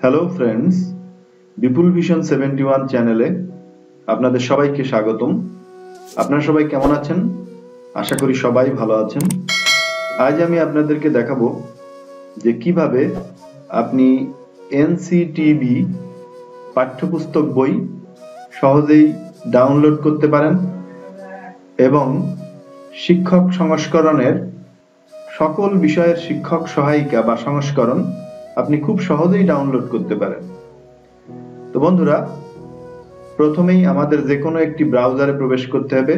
Hello friends Bipul vision seventy one চ্যানেলে আপনাদের সবাইকে স্বাগতম। আপনারা সবাই কেমন আছেন? আশা করি সবাই ভালো আছেন। আজ আমি আপনাদেরকে দেখাবো যে কীভাবে আপনি এনসিটিবি পাঠ্যপুস্তক বই সহজেই ডাউনলোড করতে পারেন এবং শিক্ষক সংস্করণের সকল বিষয়ের শিক্ষক সহায়িকা বা সংস্করণ আপনি খুব সহজেই ডাউনলোড করতে পারেন। তো বন্ধুরা, প্রথমেই আমাদের যে কোনো একটি ব্রাউজারে প্রবেশ করতে হবে।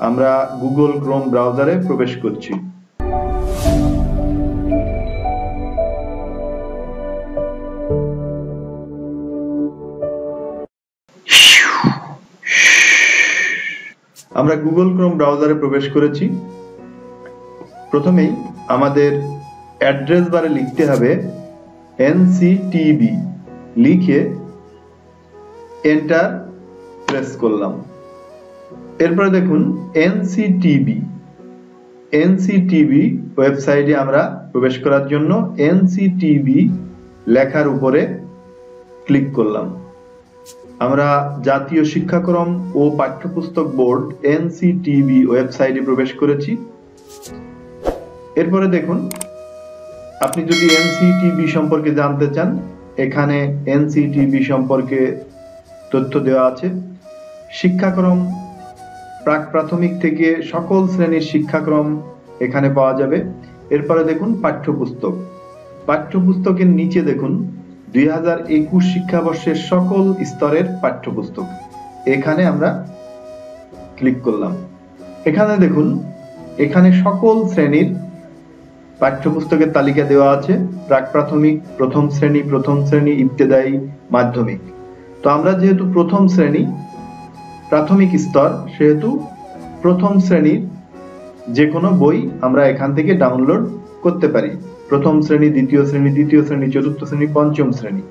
আমরা গুগল ক্রোম ব্রাউজারে প্রবেশ করছি। আমরা গুগল ক্রোম ব্রাউজারে প্রবেশ করেছি। প্রথমেই আমাদের অ্যাড্রেস বারে লিখতে হবে এনসিটিবি লিখে এন্টার প্রেস করলাম। এরপরে দেখুন, এনসিটিবি। এনসিটিবি ওয়েবসাইটে আমরা প্রবেশ করার জন্য এনসিটিবি লেখার উপরে ক্লিক করলাম। আমরা জাতীয় শিক্ষাক্রম ও পাঠ্যপুস্তক বোর্ড এনসিটিবি ওয়েবসাইটে প্রবেশ করেছি। এরপরে দেখুন আপনি যদি এনসিটিবি সম্পর্কে জানতে চান, এখানে এনসিটিভি সম্পর্কে তথ্য দেওয়া আছে। শিক্ষাক্রম প্রাক প্রাথমিক থেকে সকল শ্রেণির শিক্ষাক্রম এখানে পাওয়া যাবে। এরপরে দেখুন পাঠ্যপুস্তক। পাঠ্যপুস্তকের নিচে দেখুন, দুই হাজার একুশ শিক্ষাবর্ষের সকল স্তরের পাঠ্যপুস্তক। এখানে আমরা ক্লিক করলাম। এখানে দেখুন, এখানে সকল শ্রেণির পাঠ্যপুস্তকের তালিকা দেওয়া আছে প্রাক প্রাথমিক প্রথম শ্রেণি প্রথম শ্রেণি, ইবতেদায়ী, মাধ্যমিক। তো আমরা যেহেতু প্রথম শ্রেণি, প্রাথমিক স্তর, সেহেতু প্রথম শ্রেণির যে কোনো বই আমরা এখান থেকে ডাউনলোড করতে পারি। প্রথম শ্রেণি, দ্বিতীয় শ্রেণি, তৃতীয় শ্রেণি, চতুর্থ শ্রেণি, পঞ্চম শ্রেণি।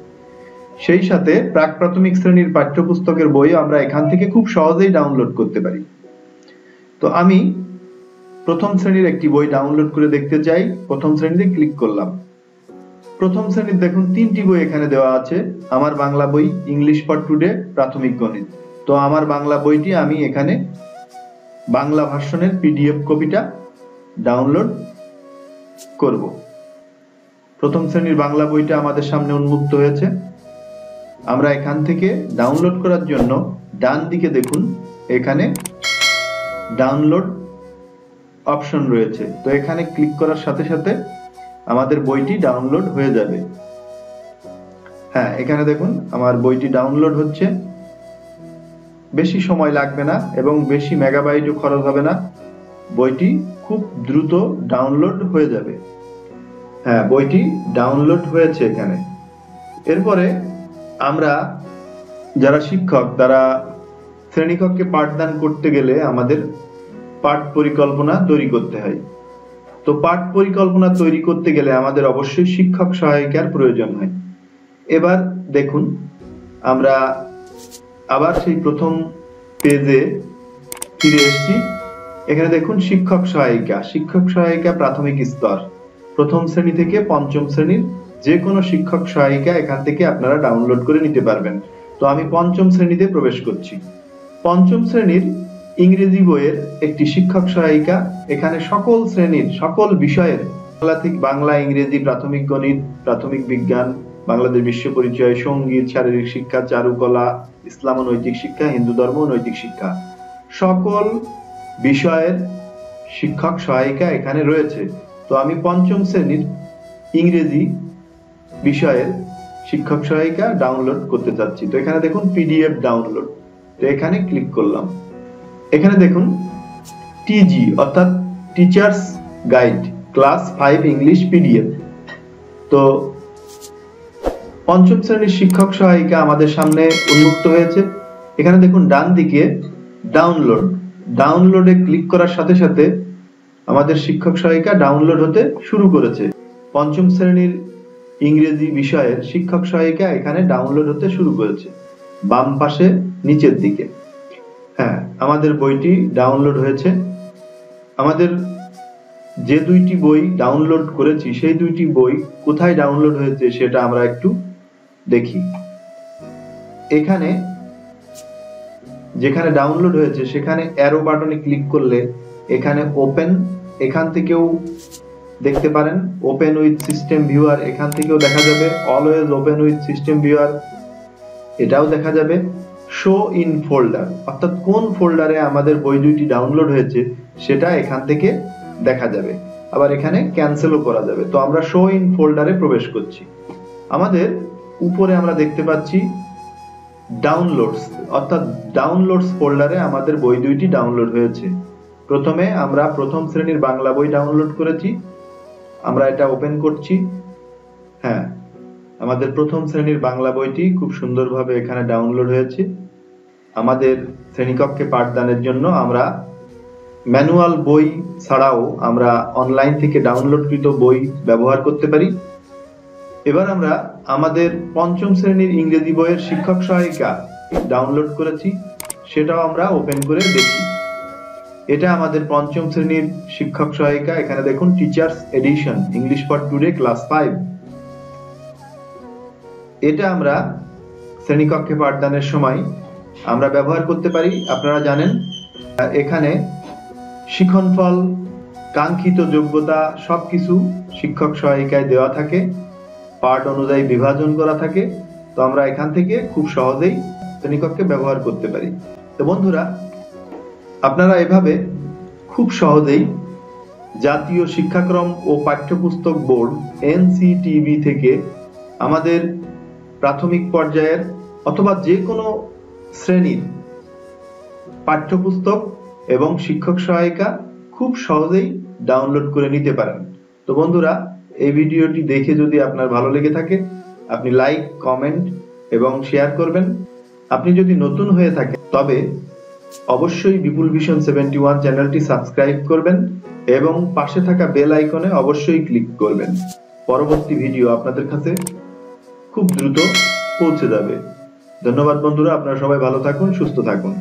সেই সাথে প্রাক প্রাথমিক শ্রেণির পাঠ্যপুস্তকের বই আমরা এখান থেকে খুব সহজেই ডাউনলোড করতে পারি। তো আমি প্রথম শ্রেণির একটি বই ডাউনলোড করে দেখতে চাই। প্রথম শ্রেণীতে ক্লিক করলাম। প্রথম শ্রেণির দেখুন তিনটি বই এখানে দেওয়া আছে। আমার বাংলা বই ইংলিশ ফর টুডে প্রাথমিক গণিত। তো আমার বাংলা বইটি আমি এখানে বাংলা ভার্সনের পিডিএফ কপিটা ডাউনলোড করব। প্রথম শ্রেণির বাংলা বইটা আমাদের সামনে উন্মুক্ত হয়েছে। আমরা এখান থেকে ডাউনলোড করার জন্য ডান দিকে দেখুন। এখানে ডাউনলোড অপশন রয়েছে। তো এখানে ক্লিক করার সাথে সাথে আমাদের বইটি ডাউনলোড হয়ে যাবে। হ্যাঁ এখানে দেখুন, আমার বইটি ডাউনলোড হচ্ছে। বেশি সময় লাগবে না এবং বেশি মেগাবাইটও খরচ হবে না। বইটি খুব দ্রুত ডাউনলোড হয়ে যাবে। হ্যাঁ বইটি ডাউনলোড হয়েছে এখানে। এরপরে আমরা, যারা শিক্ষক, তারা শ্রেণীকক্ষে পাঠদান করতে গেলে আমাদের পাঠ পরিকল্পনা তৈরি করতে হয়। তো পাঠ পরিকল্পনা তৈরি করতে গেলে আমাদের অবশ্যই শিক্ষক সহায়িকার প্রয়োজন হয়। এবার দেখুন, আমরা আবার সেই প্রথম পেজে ফিরে এসেছি। এখানে দেখুন, শিক্ষক সহায়িকা। শিক্ষক সহায়িকা প্রাথমিক স্তর। প্রথম শ্রেণি থেকে পঞ্চম শ্রেণির যে কোনো শিক্ষক সহায়িকা এখান থেকে আপনারা ডাউনলোড করে নিতে পারবেন। তো আমি পঞ্চম শ্রেণীতে প্রবেশ করছি। পঞ্চম শ্রেণির ইংরেজি বইয়ের একটি শিক্ষক সহায়িকা, এখানে সকল শ্রেণির, সকল বিষয়ের বাংলা বাংলা, ইংরেজি, প্রাথমিক গণিত, প্রাথমিক বিজ্ঞান, বাংলাদেশ বিশ্ব পরিচয়, সংগীত, শারীরিক শিক্ষা, চারুকলা, ইসলাম ও নৈতিক শিক্ষা, হিন্দু ধর্ম ও নৈতিক শিক্ষা। সকল বিষয়ের শিক্ষক সহায়িকা এখানে রয়েছে। তো আমি পঞ্চম শ্রেণির ইংরেজি বিষয়ের শিক্ষক সহায়িকা ডাউনলোড করতে চাচ্ছি। তো এখানে দেখুন পিডিএফ ডাউনলোড তো এখানে ক্লিক করলাম। এখানে দেখুন টিজি অর্থাৎ teachers guide class five English PDF তো পঞ্চম শ্রেণির শিক্ষক সহায়িকা আমাদের সামনে উন্মুক্ত হয়েছে। এখানে দেখুন, ডান দিকে ডাউনলোড ডাউনলোডে ক্লিক করার সাথে সাথে আমাদের শিক্ষক সহায়িকা ডাউনলোড হতে শুরু করেছে। পঞ্চম শ্রেণির ইংরেজি বিষয়ের শিক্ষক সহায়িকা এখানে ডাউনলোড হতে শুরু করেছে। বাম পাশে নিচের দিকে। হ্যাঁ আমাদের বইটি ডাউনলোড হয়েছে। আমাদের যে দুইটি বই ডাউনলোড করেছি, সেই দুইটি বই কোথায় ডাউনলোড হয়েছে সেটা আমরা একটু দেখি। এখানে যেখানে ডাউনলোড হয়েছে, সেখানে অ্যারো বাটনে ক্লিক করলে এখানে ওপেন এখান থেকেও দেখতে পারেন ওপেন উইথ সিস্টেম ভিউয়ার এখান থেকেও দেখা যাবে always open with system viewer এটাও দেখা যাবে। শো ইন ফোল্ডার অর্থাৎ কোন ফোল্ডারে আমাদের বই দুইটি ডাউনলোড হয়েছে, সেটা এখান থেকে দেখা যাবে। আবার এখানে ক্যান্সেলও করা যাবে। তো আমরা শো ইন ফোল্ডারে প্রবেশ করছি। আমাদের উপরে আমরা দেখতে পাচ্ছি ডাউনলোডস অর্থাৎ ডাউনলোডস ফোল্ডারে আমাদের বই দুইটি ডাউনলোড হয়েছে। প্রথমে আমরা প্রথম শ্রেণির বাংলা বই ডাউনলোড করেছি। আমরা এটা ওপেন করছি। হ্যাঁ আমাদের প্রথম শ্রেণির বাংলা বইটি খুব সুন্দরভাবে এখানে ডাউনলোড হয়েছে। আমাদের শ্রেণীকক্ষে পাঠদানের জন্য আমরা ম্যানুয়াল বই ছাড়াও আমরা অনলাইন থেকে ডাউনলোডকৃত বই ব্যবহার করতে পারি। এবার আমরা আমাদের পঞ্চম শ্রেণির ইংরেজি বইয়ের শিক্ষক সহায়িকা ডাউনলোড করেছি, সেটাও আমরা ওপেন করে দেখি। এটা আমাদের পঞ্চম শ্রেণির শিক্ষক সহায়িকা, এখানে দেখুন, teachers edition, English for today class five. এটা আমরা শ্রেণীকক্ষে পাঠদানের সময় আমরা ব্যবহার করতে পারি। আপনারা জানেন, এখানে শিক্ষণফল কাঙ্ক্ষিত যোগ্যতা সব কিছু শিক্ষক সহায়িকায় দেওয়া থাকে পার্ট অনুযায়ী বিভাজন করা থাকে। তো আমরা এখান থেকে খুব সহজেই শ্রেণীকক্ষে ব্যবহার করতে পারি। তো বন্ধুরা, আপনারা এভাবে খুব সহজেই জাতীয় শিক্ষাক্রম ও পাঠ্যপুস্তক বোর্ড, এনসিটিভি থেকে আমাদের প্রাথমিক পর্যায়ের অথবা যে কোনো শ্রেণির পাঠ্যপুস্তক এবং শিক্ষক সহায়িকা খুব সহজেই ডাউনলোড করে নিতে পারেন। তো বন্ধুরা, এই ভিডিওটি দেখে যদি আপনার ভালো লেগে থাকে, আপনি লাইক, কমেন্ট এবং শেয়ার করবেন। আপনি যদি নতুন হয়ে থাকেন, তবে অবশ্যই বিপুল ভিশন সেভেন্টি ওয়ান চ্যানেলটি সাবস্ক্রাইব করবেন এবং পাশে থাকা বেল আইকনে অবশ্যই ক্লিক করবেন। পরবর্তী ভিডিও আপনাদের কাছে খুব দ্রুত পৌঁছে যাবে। ধন্যবাদ বন্ধুরা আপনারা সবাই ভালো থাকুন সুস্থ থাকুন।